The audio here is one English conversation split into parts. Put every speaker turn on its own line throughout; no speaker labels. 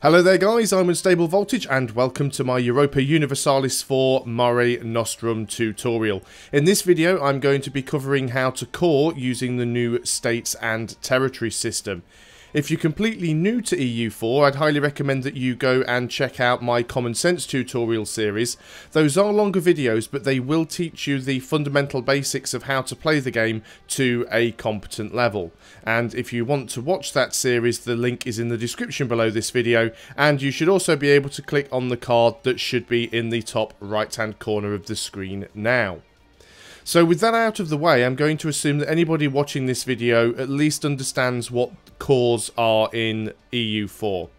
Hello there guys, I'm Unstable Voltage and welcome to my Europa Universalis 4 Mare Nostrum tutorial. In this video I'm going to be covering how to core using the new States and Territory system. If you're completely new to EU4, I'd highly recommend that you go and check out my Common Sense tutorial series. Those are longer videos, but they will teach you the fundamental basics of how to play the game to a competent level. And if you want to watch that series, the link is in the description below this video, and you should also be able to click on the card that should be in the top right hand corner of the screen now. So with that out of the way, I'm going to assume that anybody watching this video at least understands what cores are in EU4.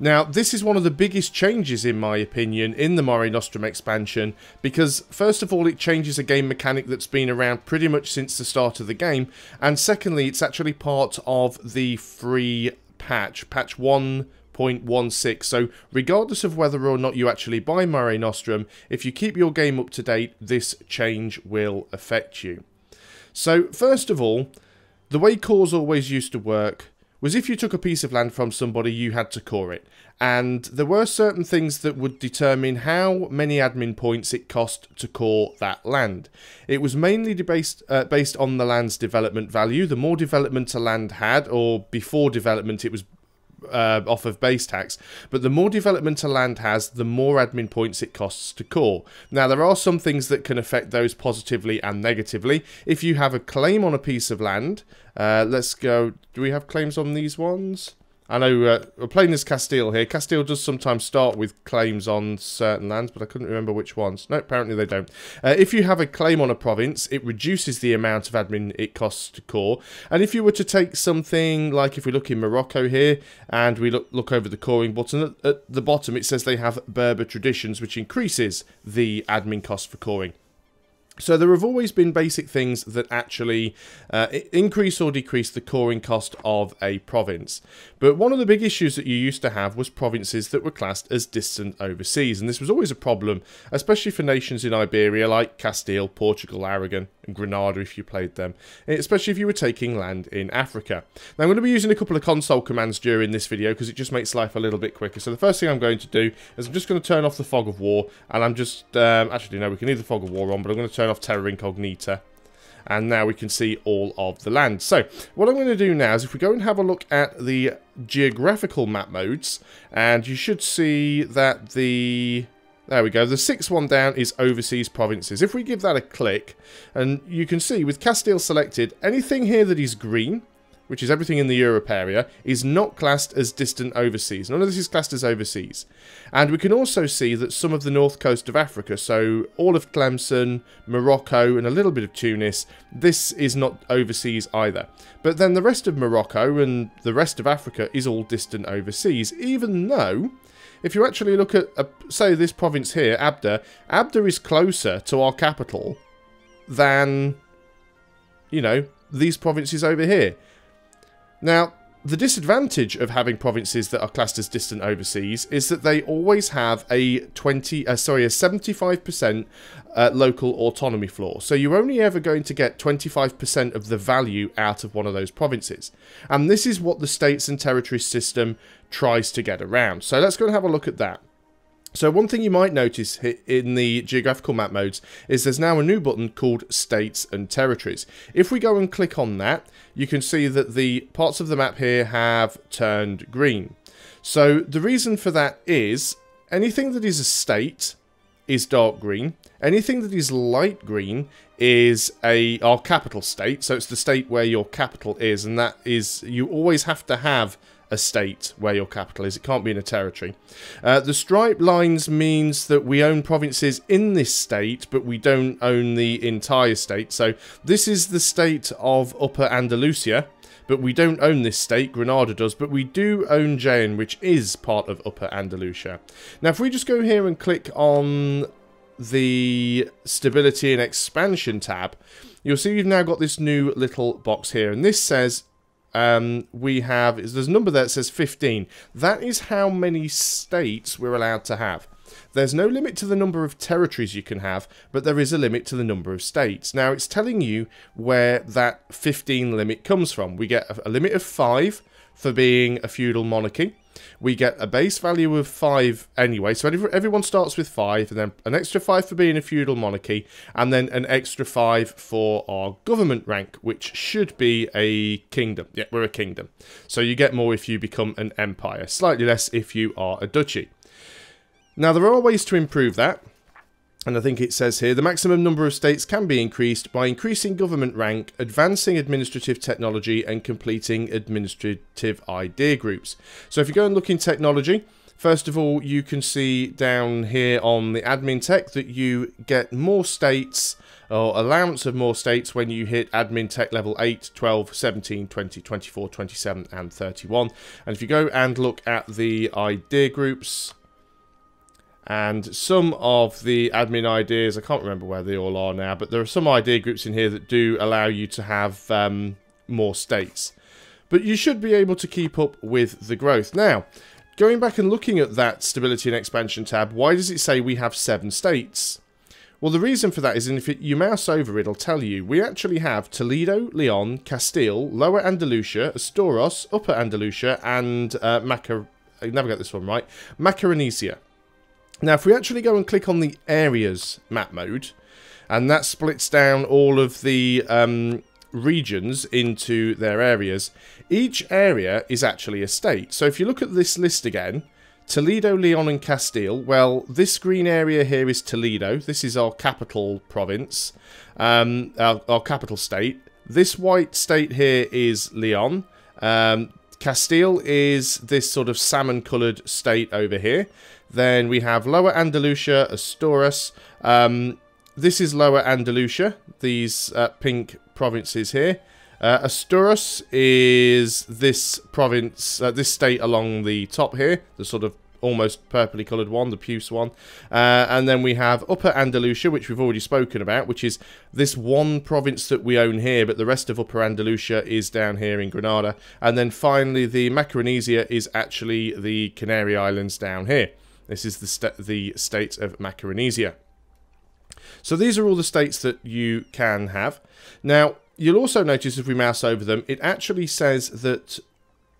Now, this is one of the biggest changes, in my opinion, in the Mare Nostrum expansion, because first of all, it changes a game mechanic that's been around pretty much since the start of the game, and secondly, it's actually part of the free patch, patch 1 0.16. So regardless of whether or not you actually buy Mare Nostrum, if you keep your game up to date, this change will affect you. So first of all, the way cores always used to work was if you took a piece of land from somebody, you had to core it. And there were certain things that would determine how many admin points it cost to core that land. It was mainly based, uh, based on the land's development value. The more development a land had, or before development it was uh, off of base tax, but the more development a land has, the more admin points it costs to core. Now, there are some things that can affect those positively and negatively. If you have a claim on a piece of land, uh, let's go. Do we have claims on these ones? I know uh, we're playing as Castile here. Castile does sometimes start with claims on certain lands, but I couldn't remember which ones. No, apparently they don't. Uh, if you have a claim on a province, it reduces the amount of admin it costs to core. And if you were to take something like if we look in Morocco here, and we look, look over the coring button, at, at the bottom it says they have Berber traditions, which increases the admin cost for coring. So there have always been basic things that actually uh, increase or decrease the coring cost of a province. But one of the big issues that you used to have was provinces that were classed as distant overseas. And this was always a problem, especially for nations in Iberia like Castile, Portugal, Aragon Granada if you played them. Especially if you were taking land in Africa. Now I'm going to be using a couple of console commands during this video because it just makes life a little bit quicker. So the first thing I'm going to do is I'm just going to turn off the fog of war. And I'm just, um, actually no we can leave the fog of war on but I'm going to turn off Terra Incognita. And now we can see all of the land. So, what I'm going to do now is if we go and have a look at the geographical map modes, and you should see that the... There we go. The sixth one down is overseas provinces. If we give that a click, and you can see with Castile selected, anything here that is green which is everything in the Europe area, is not classed as distant overseas. None of this is classed as overseas. And we can also see that some of the north coast of Africa, so all of Tlemcen, Morocco, and a little bit of Tunis, this is not overseas either. But then the rest of Morocco and the rest of Africa is all distant overseas, even though if you actually look at, uh, say, this province here, Abda, Abda is closer to our capital than, you know, these provinces over here. Now, the disadvantage of having provinces that are classed as distant overseas is that they always have a 20 uh, sorry a 75% uh, local autonomy floor. So you're only ever going to get 25% of the value out of one of those provinces. And this is what the states and territories system tries to get around. So let's go and have a look at that. So one thing you might notice in the geographical map modes is there's now a new button called States and Territories. If we go and click on that, you can see that the parts of the map here have turned green. So the reason for that is anything that is a state is dark green. Anything that is light green is a our capital state. So it's the state where your capital is, and that is you always have to have a state where your capital is. It can't be in a territory. Uh, the stripe lines means that we own provinces in this state, but we don't own the entire state. So this is the state of Upper Andalusia, but we don't own this state, Granada does, but we do own Jaen, which is part of Upper Andalusia. Now, if we just go here and click on the Stability and Expansion tab, you'll see we've now got this new little box here, and this says um, we have, is there's a number there that says 15. That is how many states we're allowed to have. There's no limit to the number of territories you can have, but there is a limit to the number of states. Now, it's telling you where that 15 limit comes from. We get a, a limit of 5 for being a feudal monarchy. We get a base value of 5 anyway. So everyone starts with 5, and then an extra 5 for being a feudal monarchy, and then an extra 5 for our government rank, which should be a kingdom. Yeah, we're a kingdom. So you get more if you become an empire, slightly less if you are a duchy. Now, there are ways to improve that. And I think it says here, the maximum number of states can be increased by increasing government rank, advancing administrative technology, and completing administrative idea groups. So if you go and look in technology, first of all, you can see down here on the admin tech that you get more states or allowance of more states when you hit admin tech level 8, 12, 17, 20, 24, 27, and 31. And if you go and look at the idea groups, and some of the admin ideas, I can't remember where they all are now, but there are some idea groups in here that do allow you to have um, more states. But you should be able to keep up with the growth. Now, going back and looking at that stability and expansion tab, why does it say we have seven states? Well, the reason for that is if it, you mouse over, it'll tell you we actually have Toledo, Leon, Castile, Lower Andalusia, Asturias, Upper Andalusia, and uh, Macar... I never get this one right. Macaronesia. Now, if we actually go and click on the areas map mode, and that splits down all of the um, regions into their areas, each area is actually a state. So if you look at this list again, Toledo, Leon and Castile, well, this green area here is Toledo. This is our capital province, um, our, our, capital state. This white state here is Leon. Um, Castile is this sort of salmon-coloured state over here. Then we have Lower Andalusia, Asturias. Um, this is Lower Andalusia, these uh, pink provinces here. Uh, Asturias is this province, uh, this state along the top here, the sort of almost purpley coloured one, the puce one. Uh, and then we have Upper Andalusia, which we've already spoken about, which is this one province that we own here, but the rest of Upper Andalusia is down here in Granada. And then finally, the Macaronesia is actually the Canary Islands down here. This is the, st the state of Macaronesia. So these are all the states that you can have. Now, you'll also notice if we mouse over them, it actually says that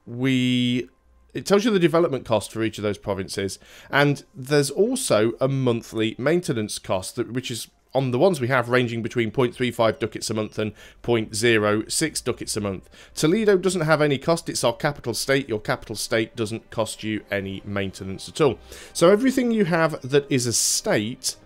we... It tells you the development cost for each of those provinces. And there's also a monthly maintenance cost, that, which is on the ones we have ranging between 0.35 ducats a month and 0.06 ducats a month. Toledo doesn't have any cost, it's our capital state. Your capital state doesn't cost you any maintenance at all. So everything you have that is a state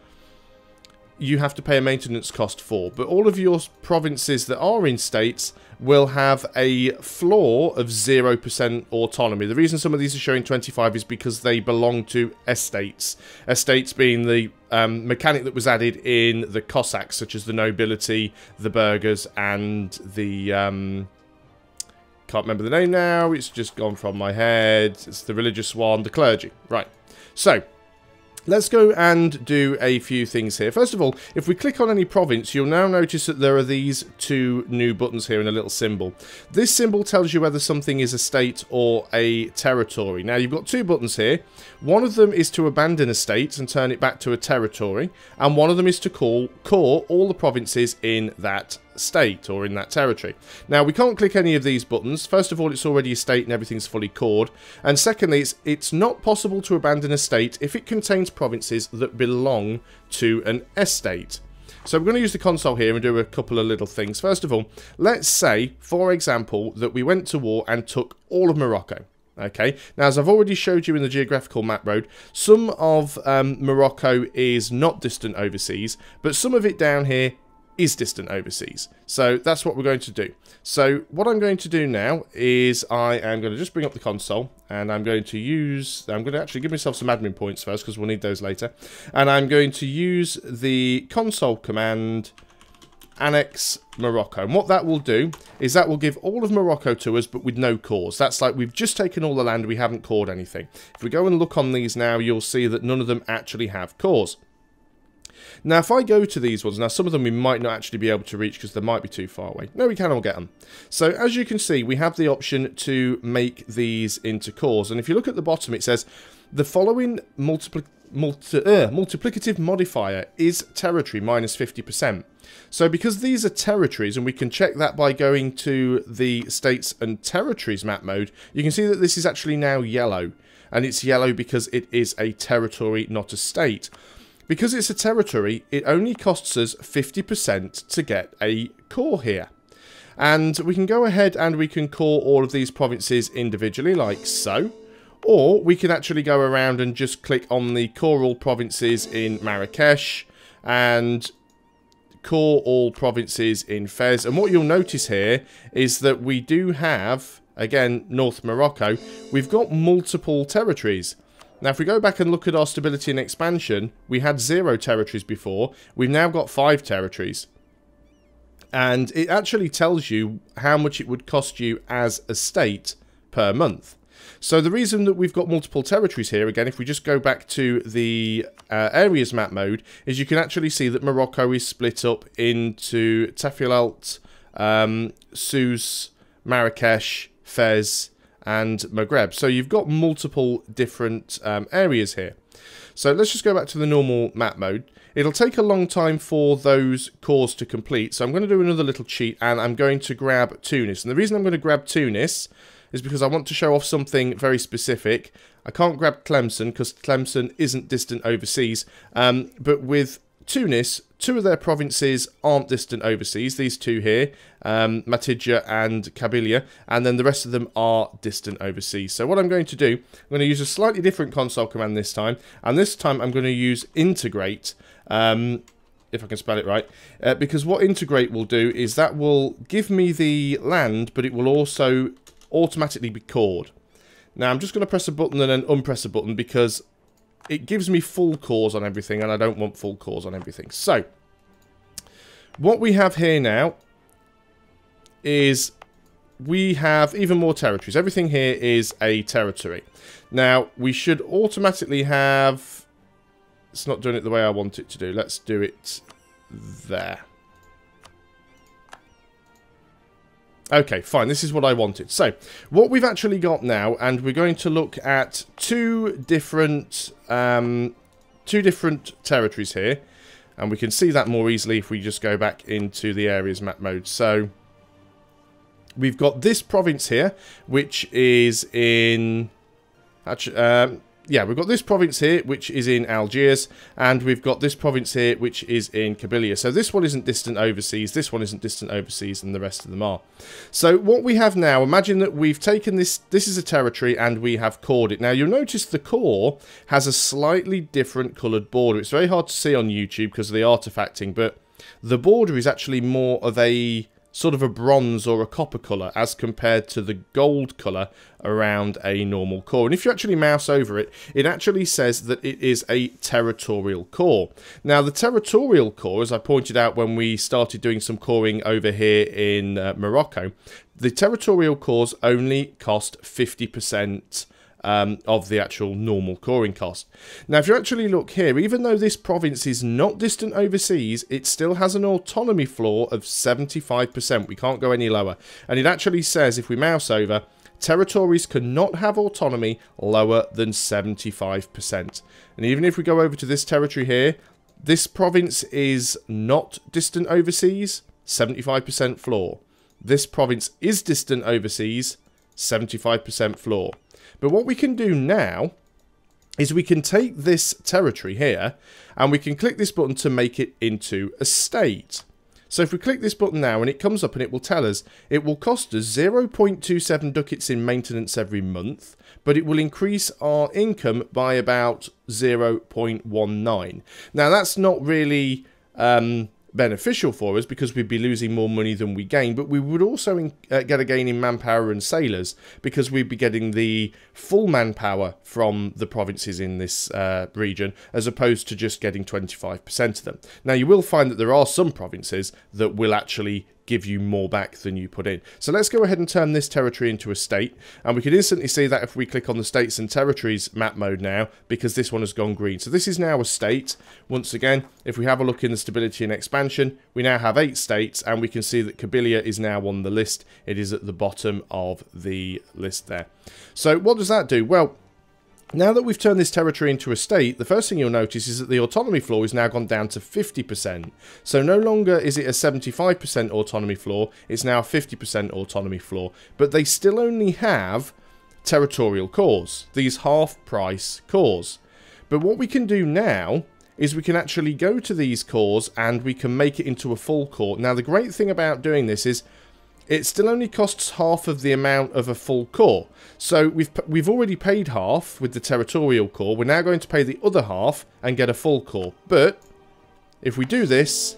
you have to pay a maintenance cost for. But all of your provinces that are in states will have a floor of 0% autonomy. The reason some of these are showing 25 is because they belong to estates. Estates being the um, mechanic that was added in the Cossacks, such as the nobility, the burghers, and the... Um, can't remember the name now, it's just gone from my head. It's the religious one, the clergy. Right. So, Let's go and do a few things here. First of all, if we click on any province, you'll now notice that there are these two new buttons here in a little symbol. This symbol tells you whether something is a state or a territory. Now, you've got two buttons here. One of them is to abandon a state and turn it back to a territory, and one of them is to call core all the provinces in that state or in that territory. Now, we can't click any of these buttons. First of all, it's already a state and everything's fully cored. And secondly, it's, it's not possible to abandon a state if it contains provinces that belong to an estate. So we're going to use the console here and do a couple of little things. First of all, let's say, for example, that we went to war and took all of Morocco. Okay, now as I've already showed you in the geographical map road, some of um, Morocco is not distant overseas, but some of it down here is distant overseas. So that's what we're going to do. So what I'm going to do now is I am going to just bring up the console and I'm going to use, I'm going to actually give myself some admin points first because we'll need those later. And I'm going to use the console command annex Morocco. And what that will do is that will give all of Morocco to us, but with no cores. That's like we've just taken all the land, we haven't cored anything. If we go and look on these now, you'll see that none of them actually have cores. Now, if I go to these ones, now some of them we might not actually be able to reach because they might be too far away. No, we can all get them. So as you can see, we have the option to make these into cores. And if you look at the bottom, it says the following multipli multi uh, multiplicative modifier is territory minus 50%. So because these are territories, and we can check that by going to the states and territories map mode, you can see that this is actually now yellow. and it's yellow because it is a territory, not a state. Because it's a territory, it only costs us 50% to get a core here. And we can go ahead and we can core all of these provinces individually, like so. Or we can actually go around and just click on the core all provinces in Marrakesh and core all provinces in Fez. And what you'll notice here is that we do have, again, North Morocco, we've got multiple territories. Now, if we go back and look at our stability and expansion, we had zero territories before. We've now got five territories. And it actually tells you how much it would cost you as a state per month. So the reason that we've got multiple territories here, again, if we just go back to the uh, areas map mode, is you can actually see that Morocco is split up into Tafilalt, um, Sousse, Marrakesh, Fez, and Maghreb. So you've got multiple different um, areas here. So let's just go back to the normal map mode. It'll take a long time for those cores to complete, so I'm going to do another little cheat, and I'm going to grab Tunis. And the reason I'm going to grab Tunis is because I want to show off something very specific. I can't grab Tlemcen because Tlemcen isn't distant overseas, um, but with Tunis, two of their provinces aren't distant overseas, these two here, um, Matidja and Kabylia, and then the rest of them are distant overseas. So what I'm going to do, I'm going to use a slightly different console command this time, and this time I'm going to use integrate, um, if I can spell it right, uh, because what integrate will do is that will give me the land, but it will also automatically be cored. Now I'm just going to press a button and then unpress a button because it gives me full cores on everything and I don't want full cores on everything. So, what we have here now is we have even more territories. Everything here is a territory. Now, we should automatically have... It's not doing it the way I want it to do. Let's do it there. Okay, fine. This is what I wanted. So, what we've actually got now, and we're going to look at two different, um, two different territories here, and we can see that more easily if we just go back into the areas map mode. So, we've got this province here, which is in, actually, um, yeah, we've got this province here, which is in Algiers, and we've got this province here, which is in Kabylia. So this one isn't distant overseas, this one isn't distant overseas, and the rest of them are. So what we have now, imagine that we've taken this, this is a territory, and we have cored it. Now, you'll notice the core has a slightly different coloured border. It's very hard to see on YouTube because of the artifacting, but the border is actually more of a sort of a bronze or a copper colour as compared to the gold colour around a normal core. And if you actually mouse over it, it actually says that it is a territorial core. Now, the territorial core, as I pointed out when we started doing some coring over here in uh, Morocco, the territorial cores only cost 50% um, of the actual normal coring cost. Now, if you actually look here, even though this province is not distant overseas, it still has an autonomy floor of 75%. We can't go any lower. And it actually says, if we mouse over, territories cannot have autonomy lower than 75%. And even if we go over to this territory here, this province is not distant overseas, 75% floor. This province is distant overseas, 75% floor. But what we can do now is we can take this territory here and we can click this button to make it into a state. So if we click this button now and it comes up and it will tell us it will cost us 0.27 ducats in maintenance every month, but it will increase our income by about 0.19. Now that's not really um, beneficial for us because we'd be losing more money than we gain, but we would also in, uh, get a gain in manpower and sailors because we'd be getting the full manpower from the provinces in this uh, region as opposed to just getting 25% of them. Now, you will find that there are some provinces that will actually give you more back than you put in. So let's go ahead and turn this territory into a state. And we can instantly see that if we click on the states and territories map mode now, because this one has gone green. So this is now a state. Once again, if we have a look in the stability and expansion, we now have eight states and we can see that Kabylia is now on the list. It is at the bottom of the list there. So what does that do? Well, now that we've turned this territory into a state, the first thing you'll notice is that the autonomy floor is now gone down to 50%. So no longer is it a 75% autonomy floor, it's now a 50% autonomy floor. But they still only have territorial cores, these half-price cores. But what we can do now is we can actually go to these cores and we can make it into a full core. Now the great thing about doing this is it still only costs half of the amount of a full core. So we've we've already paid half with the territorial core. We're now going to pay the other half and get a full core. But if we do this,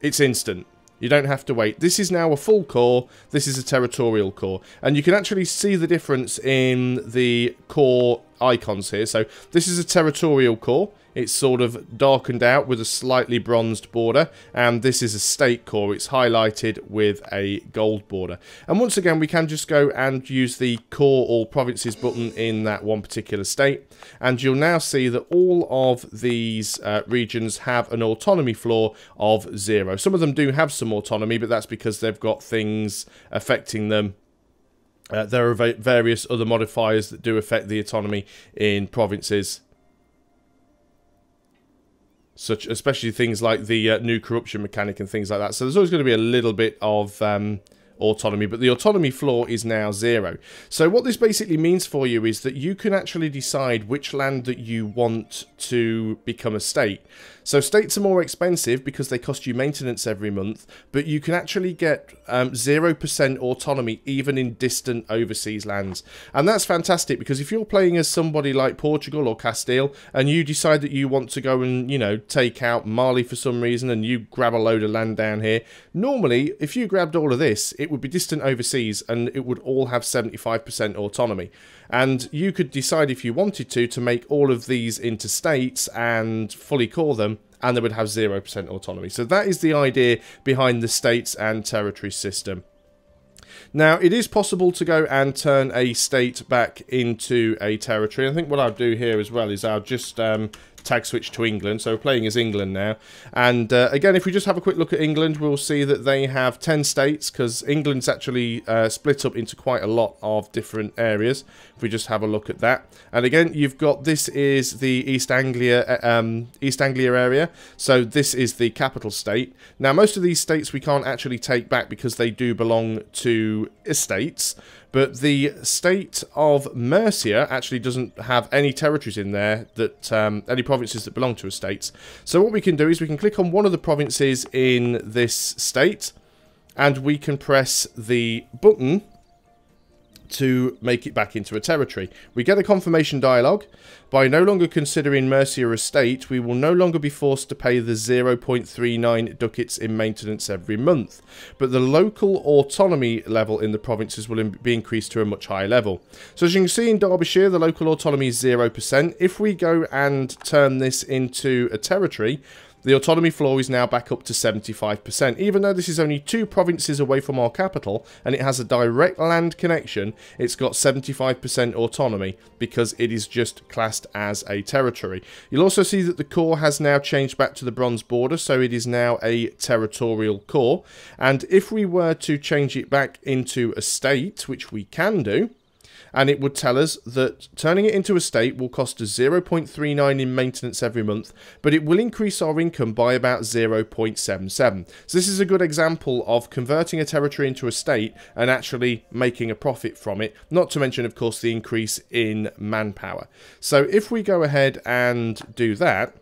it's instant. You don't have to wait. This is now a full core. This is a territorial core. And you can actually see the difference in the core icons here. So this is a territorial core. It's sort of darkened out with a slightly bronzed border. And this is a state core. It's highlighted with a gold border. And once again, we can just go and use the core all provinces button in that one particular state. And you'll now see that all of these uh, regions have an autonomy floor of zero. Some of them do have some autonomy, but that's because they've got things affecting them uh, there are various other modifiers that do affect the autonomy in provinces such especially things like the uh, new corruption mechanic and things like that. So there's always going to be a little bit of um, autonomy, but the autonomy floor is now zero. So what this basically means for you is that you can actually decide which land that you want to become a state. So states are more expensive because they cost you maintenance every month, but you can actually get 0% um, autonomy even in distant overseas lands. And that's fantastic because if you're playing as somebody like Portugal or Castile and you decide that you want to go and, you know, take out Mali for some reason and you grab a load of land down here, normally if you grabbed all of this, it would be distant overseas and it would all have 75% autonomy. And you could decide if you wanted to to make all of these into states and fully core them and they would have 0% autonomy. So that is the idea behind the states and territory system. Now, it is possible to go and turn a state back into a territory. I think what I'll do here as well is I'll just um, tag switch to England. So playing as England now. And uh, again, if we just have a quick look at England, we'll see that they have 10 states because England's actually uh, split up into quite a lot of different areas. If we just have a look at that. And again, you've got, this is the East Anglia, uh, um, East Anglia area. So this is the capital state. Now, most of these states we can't actually take back because they do belong to estates. But the state of Mercia actually doesn't have any territories in there that um, any provinces that belong to a state. So what we can do is we can click on one of the provinces in this state and we can press the button to make it back into a territory. We get a confirmation dialogue. By no longer considering Mercia a state, we will no longer be forced to pay the 0.39 ducats in maintenance every month, but the local autonomy level in the provinces will be increased to a much higher level. So as you can see in Derbyshire, the local autonomy is 0%. If we go and turn this into a territory, the autonomy floor is now back up to 75%. Even though this is only two provinces away from our capital and it has a direct land connection, it's got 75% autonomy because it is just classed as a territory. You'll also see that the core has now changed back to the bronze border, so it is now a territorial core. And if we were to change it back into a state, which we can do, and it would tell us that turning it into a state will cost us 0.39 in maintenance every month, but it will increase our income by about 0.77. So this is a good example of converting a territory into a state and actually making a profit from it, not to mention, of course, the increase in manpower. So if we go ahead and do that,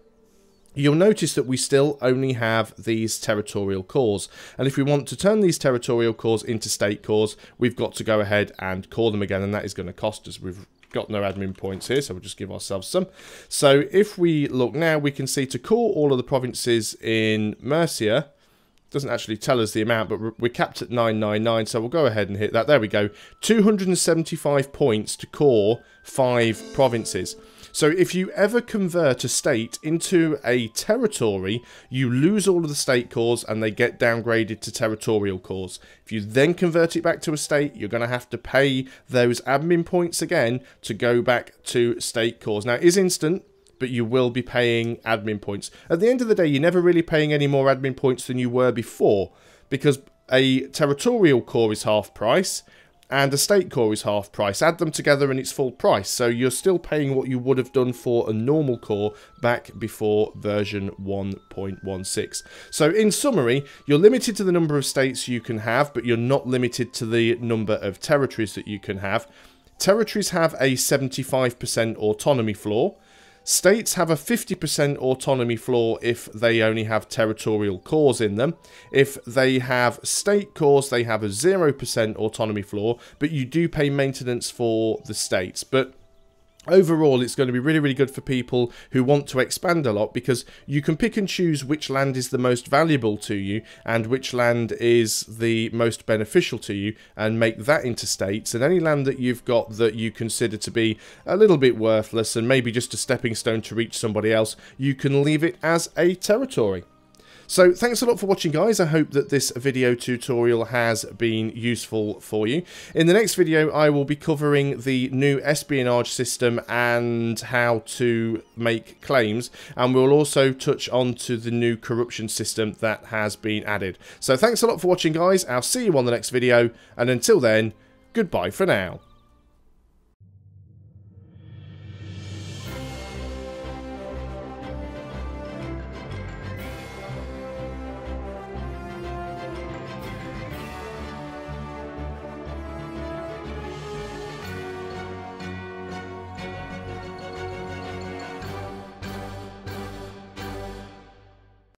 you'll notice that we still only have these territorial cores. And if we want to turn these territorial cores into state cores, we've got to go ahead and core them again, and that is going to cost us. We've got no admin points here, so we'll just give ourselves some. So if we look now, we can see to core all of the provinces in Mercia, doesn't actually tell us the amount, but we're capped at 999, so we'll go ahead and hit that. There we go. 275 points to core five provinces. So if you ever convert a state into a territory, you lose all of the state cores and they get downgraded to territorial cores. If you then convert it back to a state, you're going to have to pay those admin points again to go back to state cores. Now, it is instant, but you will be paying admin points. At the end of the day, you're never really paying any more admin points than you were before because a territorial core is half price and a state core is half price. Add them together and it's full price. So you're still paying what you would have done for a normal core back before version 1.16. So in summary, you're limited to the number of states you can have, but you're not limited to the number of territories that you can have. Territories have a 75% autonomy floor. States have a 50% autonomy floor if they only have territorial cores in them. If they have state cores, they have a 0% autonomy floor, but you do pay maintenance for the states. But Overall, it's going to be really, really good for people who want to expand a lot because you can pick and choose which land is the most valuable to you and which land is the most beneficial to you and make that into states. And any land that you've got that you consider to be a little bit worthless and maybe just a stepping stone to reach somebody else, you can leave it as a territory. So thanks a lot for watching guys. I hope that this video tutorial has been useful for you. In the next video I will be covering the new espionage system and how to make claims and we'll also touch on to the new corruption system that has been added. So thanks a lot for watching guys. I'll see you on the next video and until then, goodbye for now.